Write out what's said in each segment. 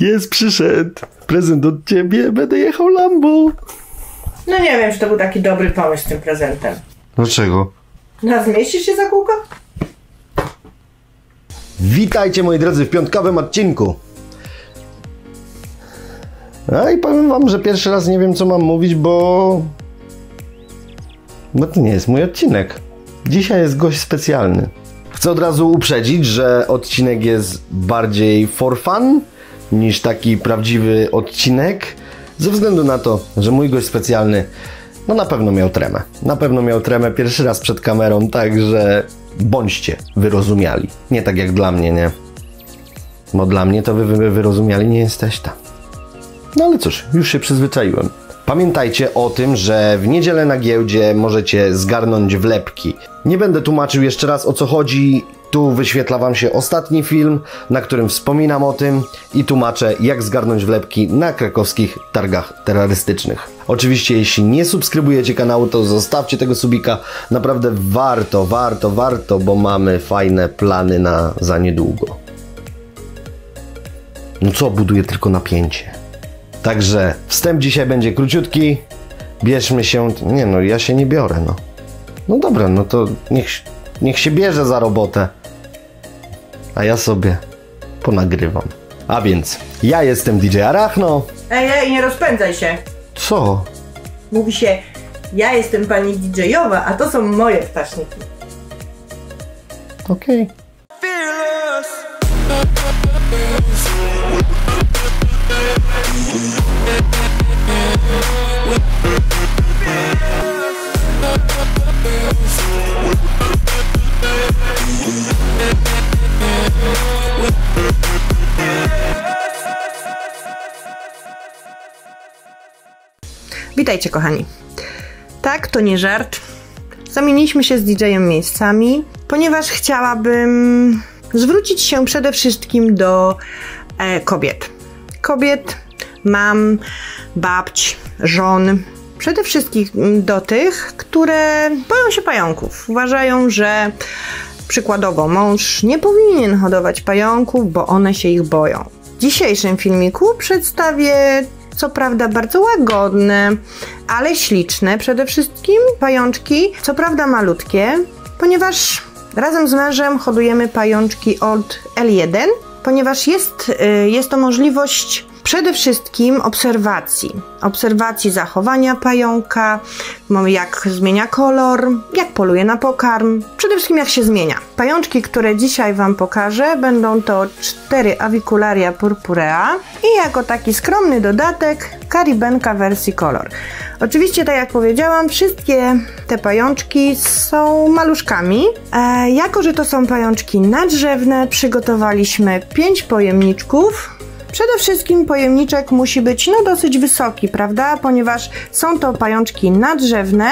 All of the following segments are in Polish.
Jest, przyszedł. Prezent od ciebie, będę jechał Lambo. No nie wiem, czy to był taki dobry pomysł z tym prezentem. Dlaczego? No, zmieścisz się za kółko? Witajcie moi drodzy w piątkowym odcinku. A i powiem wam, że pierwszy raz nie wiem co mam mówić, bo... Bo to nie jest mój odcinek. Dzisiaj jest gość specjalny. Chcę od razu uprzedzić, że odcinek jest bardziej for fun niż taki prawdziwy odcinek. Ze względu na to, że mój gość specjalny no na pewno miał tremę. Na pewno miał tremę pierwszy raz przed kamerą, także bądźcie wyrozumiali. Nie tak jak dla mnie, nie? Bo dla mnie to wy, wy wyrozumiali nie jesteście. No ale cóż, już się przyzwyczaiłem. Pamiętajcie o tym, że w niedzielę na giełdzie możecie zgarnąć wlepki. Nie będę tłumaczył jeszcze raz o co chodzi. Tu wyświetla Wam się ostatni film, na którym wspominam o tym i tłumaczę, jak zgarnąć wlepki na krakowskich targach terrorystycznych. Oczywiście, jeśli nie subskrybujecie kanału, to zostawcie tego subika. Naprawdę warto, warto, warto, bo mamy fajne plany na za niedługo. No co, buduję tylko napięcie. Także wstęp dzisiaj będzie króciutki. Bierzmy się. Nie no, ja się nie biorę, no. No dobra, no to niech, niech się bierze za robotę. A ja sobie ponagrywam. A więc, ja jestem DJ Arachno. Ej, ej, nie rozpędzaj się. Co? Mówi się, ja jestem pani DJ-owa, a to są moje ptaszniki. Okej. Witajcie, kochani. Tak, to nie żart. Zamieniliśmy się z DJ-em miejscami, ponieważ chciałabym zwrócić się przede wszystkim do e, kobiet. Kobiet, mam, babć, żon. Przede wszystkim do tych, które boją się pająków. Uważają, że przykładowo mąż nie powinien hodować pająków, bo one się ich boją. W dzisiejszym filmiku przedstawię co prawda bardzo łagodne, ale śliczne przede wszystkim pajączki, co prawda malutkie, ponieważ razem z mężem hodujemy pajączki od L1, ponieważ jest, y, jest to możliwość przede wszystkim obserwacji. Obserwacji zachowania pająka, jak zmienia kolor, jak poluje na pokarm, przede wszystkim jak się zmienia. Pajączki, które dzisiaj Wam pokażę, będą to cztery Avicularia purpurea i jako taki skromny dodatek karibenka wersji kolor. Oczywiście, tak jak powiedziałam, wszystkie te pajączki są maluszkami. E, jako, że to są pajączki nadrzewne, przygotowaliśmy pięć pojemniczków Przede wszystkim pojemniczek musi być no dosyć wysoki, prawda? Ponieważ są to pajączki nadrzewne.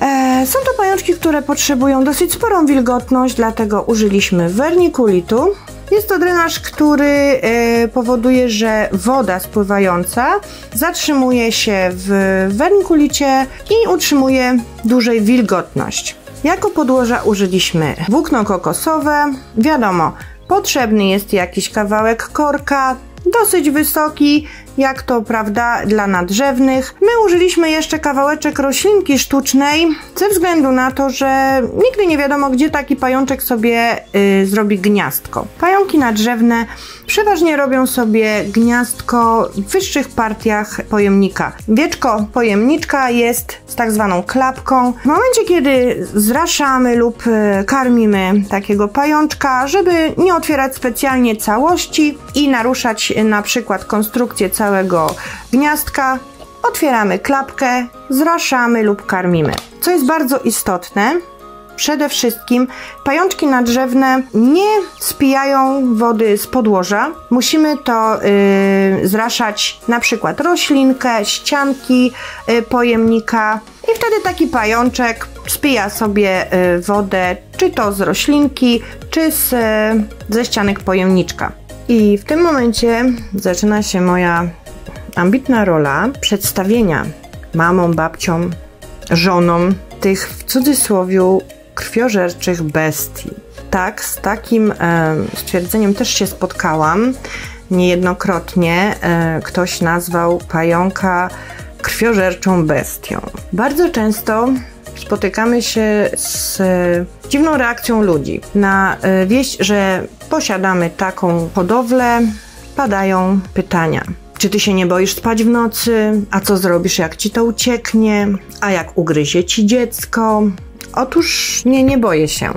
E, są to pajączki, które potrzebują dosyć sporą wilgotność, dlatego użyliśmy wernikulitu. Jest to drenaż, który e, powoduje, że woda spływająca zatrzymuje się w wernikulicie i utrzymuje dłużej wilgotność. Jako podłoża użyliśmy włókno kokosowe. Wiadomo, potrzebny jest jakiś kawałek korka, dosyć wysoki, jak to prawda dla nadrzewnych. My użyliśmy jeszcze kawałeczek roślinki sztucznej, ze względu na to, że nigdy nie wiadomo, gdzie taki pajączek sobie y, zrobi gniazdko. Pająki nadrzewne przeważnie robią sobie gniazdko w wyższych partiach pojemnika. Wieczko pojemniczka jest z tak zwaną klapką. W momencie, kiedy zraszamy lub y, karmimy takiego pajączka, żeby nie otwierać specjalnie całości i naruszać y, na przykład konstrukcję całego całego gniazdka, otwieramy klapkę, zraszamy lub karmimy. Co jest bardzo istotne, przede wszystkim pajączki nadrzewne nie spijają wody z podłoża. Musimy to yy, zraszać na przykład roślinkę, ścianki yy, pojemnika i wtedy taki pajączek spija sobie yy, wodę czy to z roślinki, czy z, ze ścianek pojemniczka. I w tym momencie zaczyna się moja ambitna rola przedstawienia mamom, babciom, żonom tych w cudzysłowie krwiożerczych bestii. Tak, z takim e, stwierdzeniem też się spotkałam. niejednokrotnie e, ktoś nazwał pająka krwiożerczą bestią. Bardzo często spotykamy się z e, dziwną reakcją ludzi na e, wieść, że posiadamy taką hodowlę. Padają pytania. Czy ty się nie boisz spać w nocy? A co zrobisz, jak ci to ucieknie? A jak ugryzie ci dziecko? Otóż nie, nie boję się,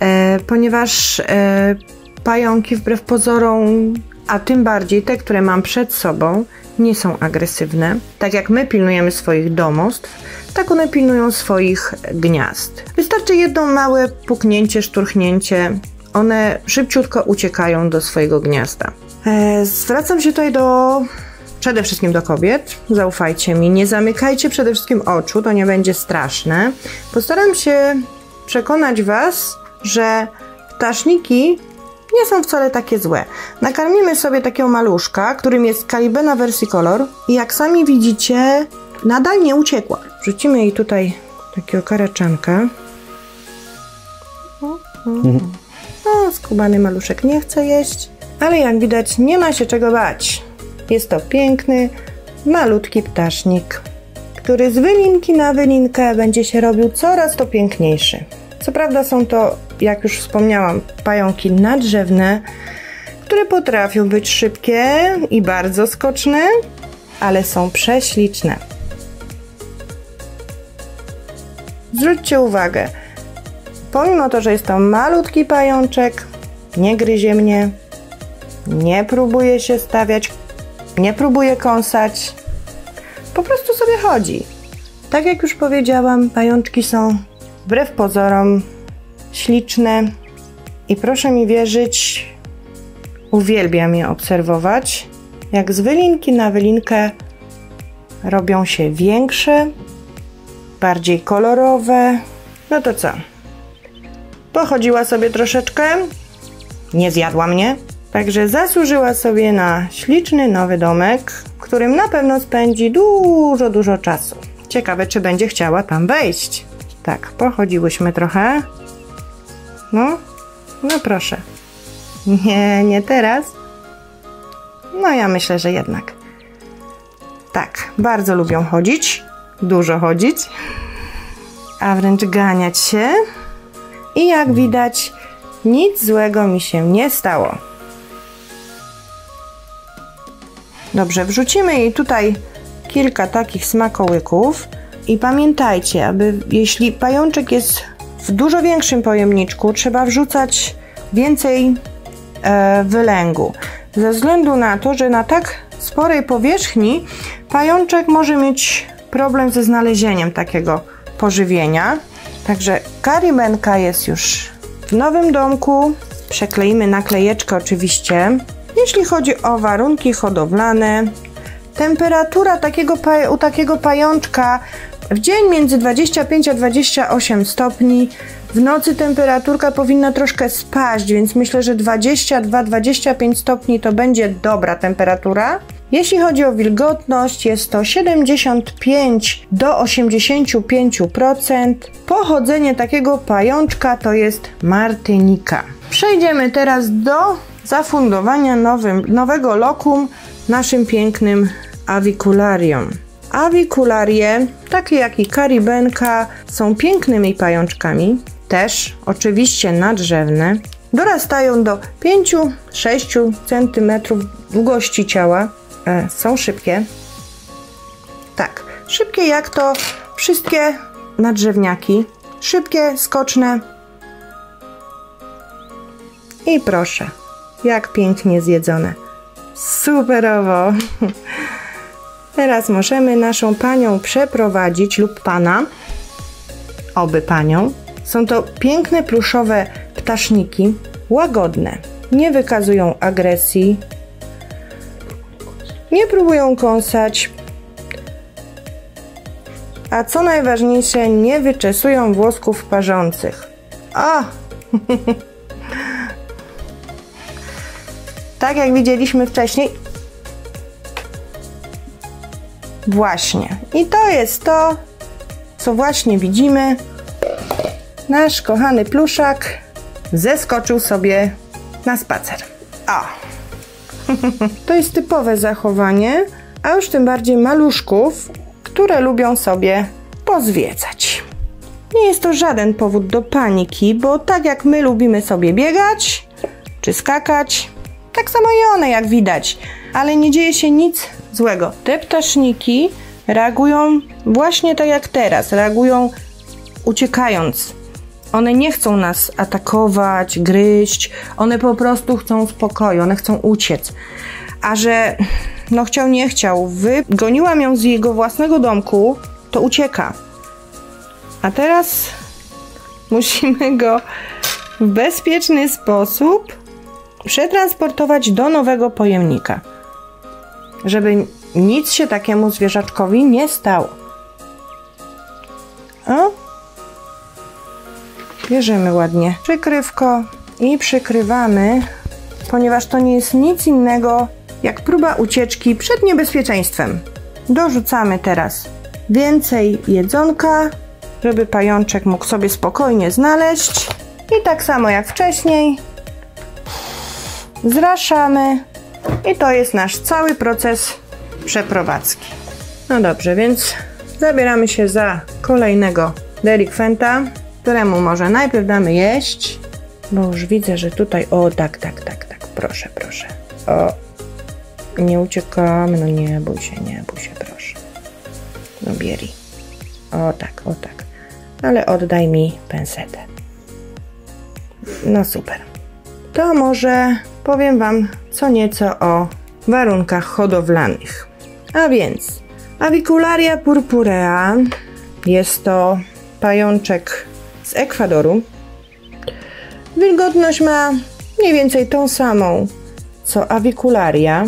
e, ponieważ e, pająki wbrew pozorom, a tym bardziej te, które mam przed sobą, nie są agresywne. Tak jak my pilnujemy swoich domostw, tak one pilnują swoich gniazd. Wystarczy jedno małe puknięcie, szturchnięcie, one szybciutko uciekają do swojego gniazda. E, zwracam się tutaj do przede wszystkim do kobiet. Zaufajcie mi, nie zamykajcie przede wszystkim oczu, to nie będzie straszne. Postaram się przekonać Was, że ptaszniki nie są wcale takie złe. Nakarmimy sobie takiego maluszka, którym jest Calibena versicolor i jak sami widzicie, nadal nie uciekła. Wrzucimy jej tutaj takiego karaczanka. Mhm. No, skubany maluszek nie chce jeść, ale jak widać nie ma się czego bać. Jest to piękny, malutki ptasznik, który z wylinki na wylinkę będzie się robił coraz to piękniejszy. Co prawda są to, jak już wspomniałam, pająki nadrzewne, które potrafią być szybkie i bardzo skoczne, ale są prześliczne. Zwróćcie uwagę, pomimo to, że jest to malutki pajączek, nie gryzie mnie, nie próbuje się stawiać, nie próbuje kąsać, po prostu sobie chodzi. Tak jak już powiedziałam, pajączki są wbrew pozorom śliczne i proszę mi wierzyć, uwielbiam je obserwować, jak z wylinki na wylinkę robią się większe, bardziej kolorowe. No to co? Pochodziła sobie troszeczkę, nie zjadła mnie, także zasłużyła sobie na śliczny nowy domek, w którym na pewno spędzi dużo, dużo czasu. Ciekawe, czy będzie chciała tam wejść. Tak, pochodziłyśmy trochę. No, no proszę. Nie, nie teraz. No ja myślę, że jednak. Tak, bardzo lubią chodzić, dużo chodzić, a wręcz ganiać się. I jak widać, nic złego mi się nie stało. Dobrze, wrzucimy jej tutaj kilka takich smakołyków. I pamiętajcie, aby jeśli pajączek jest w dużo większym pojemniczku, trzeba wrzucać więcej e, wylęgu. Ze względu na to, że na tak sporej powierzchni pajączek może mieć problem ze znalezieniem takiego pożywienia. Także karibenka jest już w nowym domku. Przekleimy naklejeczkę oczywiście. Jeśli chodzi o warunki hodowlane, temperatura takiego u takiego pajączka w dzień między 25 a 28 stopni. W nocy temperaturka powinna troszkę spaść, więc myślę, że 22-25 stopni to będzie dobra temperatura. Jeśli chodzi o wilgotność, jest to 75 do 85%. Pochodzenie takiego pajączka to jest martynika. Przejdziemy teraz do zafundowania nowym, nowego lokum naszym pięknym awicularium. Awikularie, takie jak i karibenka, są pięknymi pajączkami, też oczywiście nadrzewne. Dorastają do 5-6 cm długości ciała. E, są szybkie. Tak, szybkie jak to wszystkie nadrzewniaki. Szybkie, skoczne. I proszę, jak pięknie zjedzone. Superowo! Teraz możemy naszą panią przeprowadzić lub pana, oby panią. Są to piękne pluszowe ptaszniki, łagodne, nie wykazują agresji, nie próbują kąsać, a co najważniejsze, nie wyczesują włosków parzących. A! tak jak widzieliśmy wcześniej, Właśnie. I to jest to, co właśnie widzimy. Nasz kochany pluszak zeskoczył sobie na spacer. O! to jest typowe zachowanie, a już tym bardziej maluszków, które lubią sobie pozwiedzać. Nie jest to żaden powód do paniki, bo tak jak my lubimy sobie biegać czy skakać, tak samo i one, jak widać. Ale nie dzieje się nic złego. Te ptaszniki reagują właśnie tak jak teraz. Reagują uciekając. One nie chcą nas atakować, gryźć. One po prostu chcą spokoju, one chcą uciec. A że no chciał, nie chciał, wygoniłam ją z jego własnego domku, to ucieka. A teraz musimy go w bezpieczny sposób przetransportować do nowego pojemnika, żeby nic się takiemu zwierzaczkowi nie stało. O? Bierzemy ładnie przykrywko i przykrywamy, ponieważ to nie jest nic innego jak próba ucieczki przed niebezpieczeństwem. Dorzucamy teraz więcej jedzonka, żeby pajączek mógł sobie spokojnie znaleźć. I tak samo jak wcześniej, zraszamy i to jest nasz cały proces przeprowadzki. No dobrze, więc zabieramy się za kolejnego delikwenta, któremu może najpierw damy jeść, bo już widzę, że tutaj, o tak, tak, tak, tak, proszę, proszę. O, nie uciekamy, no nie bój się, nie bój się, proszę. No bieri. O tak, o tak. Ale oddaj mi pensetę. No super. To może powiem Wam co nieco o warunkach hodowlanych. A więc Avicularia purpurea jest to pajączek z Ekwadoru. Wilgotność ma mniej więcej tą samą co Avicularia,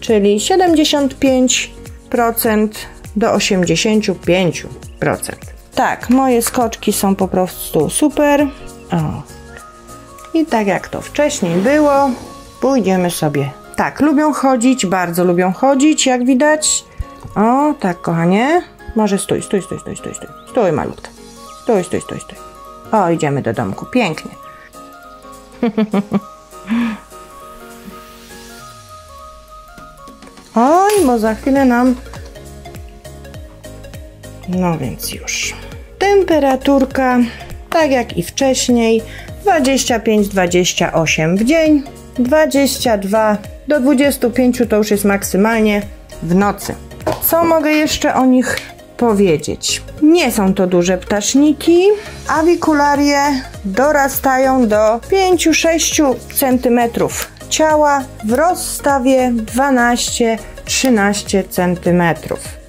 czyli 75% do 85%. Tak, moje skoczki są po prostu super. O. I tak jak to wcześniej było, pójdziemy sobie. Tak, lubią chodzić, bardzo lubią chodzić, jak widać. O, tak, kochanie. Może stój, stój, stój, stój, stój, stój. Stój, malutka. Stój, stój, stój, stój. O, idziemy do domku. Pięknie. Oj, bo za chwilę nam... No więc już. Temperaturka, tak jak i wcześniej, 25-28 w dzień, 22 do 25 to już jest maksymalnie w nocy. Co mogę jeszcze o nich powiedzieć? Nie są to duże ptaszniki. Awikularie dorastają do 5-6 cm ciała w rozstawie 12-13 cm.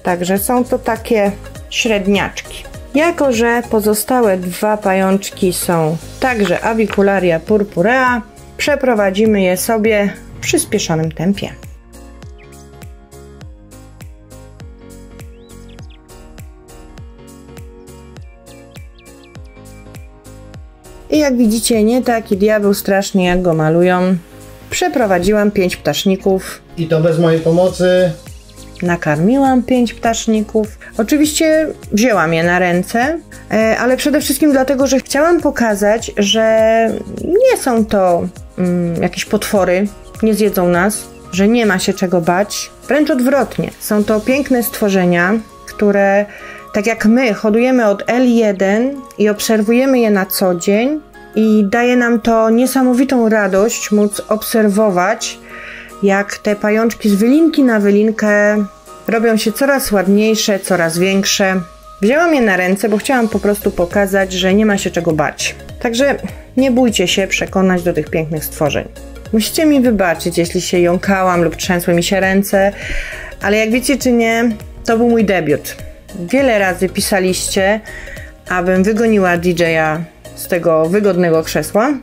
Także są to takie średniaczki. Jako, że pozostałe dwa pajączki są także Avicularia purpurea, przeprowadzimy je sobie w przyspieszonym tempie. I jak widzicie, nie taki diabeł strasznie jak go malują. Przeprowadziłam pięć ptaszników. I to bez mojej pomocy. Nakarmiłam pięć ptaszników. Oczywiście wzięłam je na ręce, e, ale przede wszystkim dlatego, że chciałam pokazać, że nie są to mm, jakieś potwory, nie zjedzą nas, że nie ma się czego bać. Wręcz odwrotnie. Są to piękne stworzenia, które tak jak my hodujemy od L1 i obserwujemy je na co dzień, i daje nam to niesamowitą radość móc obserwować, jak te pajączki z wylinki na wylinkę robią się coraz ładniejsze, coraz większe. Wzięłam je na ręce, bo chciałam po prostu pokazać, że nie ma się czego bać. Także nie bójcie się przekonać do tych pięknych stworzeń. Musicie mi wybaczyć, jeśli się jąkałam lub trzęsły mi się ręce, ale jak wiecie czy nie, to był mój debiut. Wiele razy pisaliście, abym wygoniła DJ-a z tego wygodnego krzesła,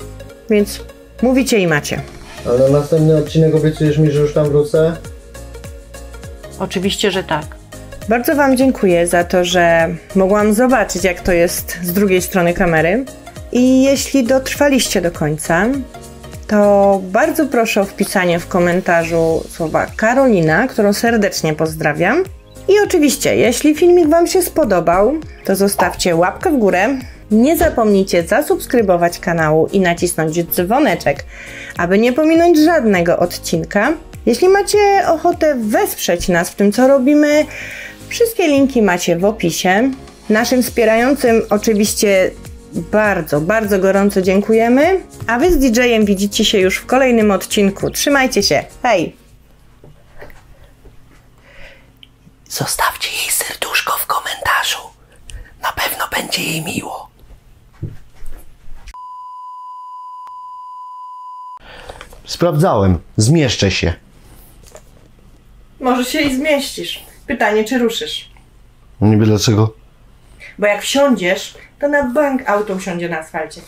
więc mówicie i macie. A na następny odcinek obiecujesz mi, że już tam wrócę? Oczywiście, że tak. Bardzo Wam dziękuję za to, że mogłam zobaczyć, jak to jest z drugiej strony kamery. I jeśli dotrwaliście do końca, to bardzo proszę o wpisanie w komentarzu słowa Karolina, którą serdecznie pozdrawiam. I oczywiście, jeśli filmik Wam się spodobał, to zostawcie łapkę w górę, Nie zapomnijcie zasubskrybować kanału i nacisnąć dzwoneczek, aby nie pominąć żadnego odcinka. Jeśli macie ochotę wesprzeć nas w tym, co robimy, wszystkie linki macie w opisie. Naszym wspierającym oczywiście bardzo, bardzo gorąco dziękujemy, a wy z DJ-em widzicie się już w kolejnym odcinku. Trzymajcie się, hej! Zostawcie jej serduszko w komentarzu. Na pewno będzie jej miło. Sprawdzałem. Zmieszczę się. Może się i zmieścisz. Pytanie, czy ruszysz? Niby dlaczego? Bo jak wsiądziesz, to na bank auto usiądzie na asfalcie.